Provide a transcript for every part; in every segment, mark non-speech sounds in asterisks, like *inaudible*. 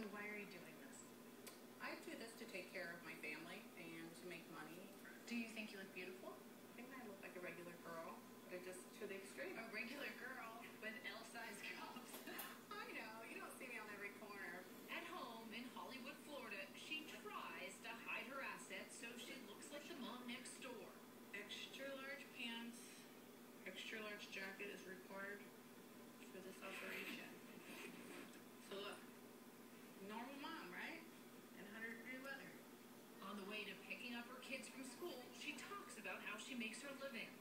So why are you doing this? I do this to take care of my family and to make money. Do you think you look beautiful? I think I look like a regular living.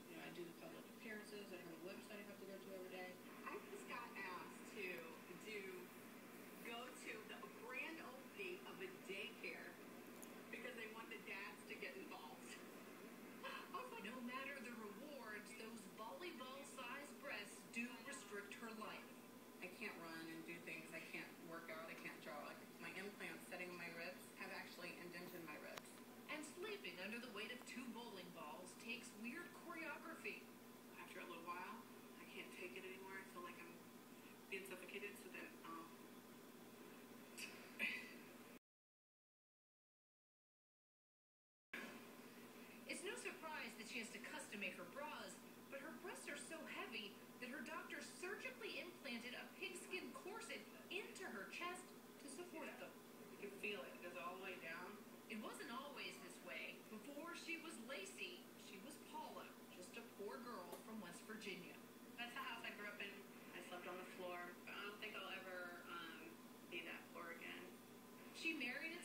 Surprise that she has to custom make her bras, but her breasts are so heavy that her doctor surgically implanted a pigskin corset into her chest to support them. you can feel it. It goes all the way down. It wasn't always this way. Before she was Lacey, she was Paula, just a poor girl from West Virginia. That's the house I grew up in. I slept on the floor. I don't think I'll ever um, be that poor again. She married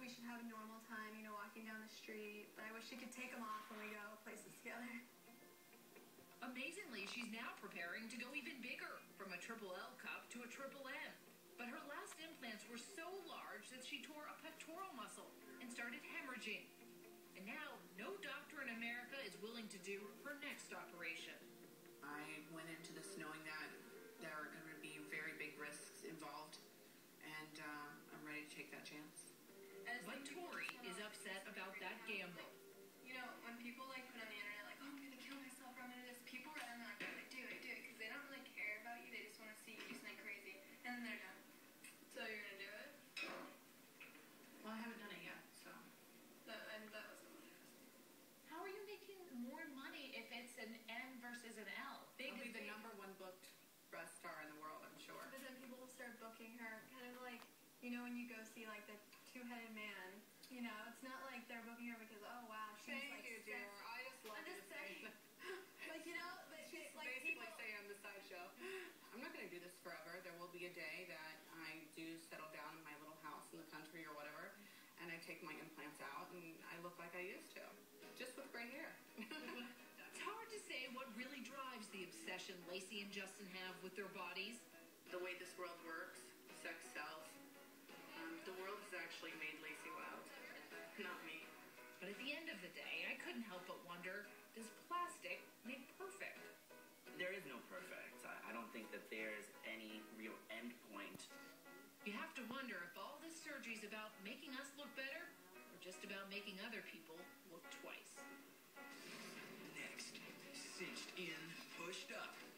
we should have a normal time, you know, walking down the street. But I wish she could take them off when we go places together. *laughs* Amazingly, she's now preparing to go even bigger, from a triple L cup to a triple M. But her last implants were so large that she tore a pectoral muscle and started hemorrhaging. And now, no doctor in America is willing to do her next operation. I went into this knowing that there are going to be very big risks involved, and uh, I'm ready to take that chance. And But Tori is upset about that gamble. You know, when people like put on the internet, like, oh, I'm gonna kill myself, or I'm gonna do this, people are then like, "Okay, do it, do it, because they don't really care about you. They just want to see you do something crazy, and then they're done. So you're gonna do it? Well, I haven't done it yet, so. That, and that was How are you making more money if it's an M versus an L? Big I'll be the big. number one booked breast star in the world, I'm sure. But then people will start booking her, kind of like, you know, when you go see like the two-headed man. You know, it's not like they're booking her because oh wow, she's Thank like you, sexy. dear. I just love I'm just saying. *laughs* Like you know, but she's like basically people. say I'm the sideshow. I'm not going to do this forever. There will be a day that I do settle down in my little house in the country or whatever, and I take my implants out and I look like I used to, just with gray hair. *laughs* It's hard to say what really drives the obsession Lacey and Justin have with their bodies. the way this world works, but wonder, does plastic make perfect? There is no perfect. I, I don't think that there's any real end point. You have to wonder if all this surgery is about making us look better or just about making other people look twice. Next, cinched in, pushed up.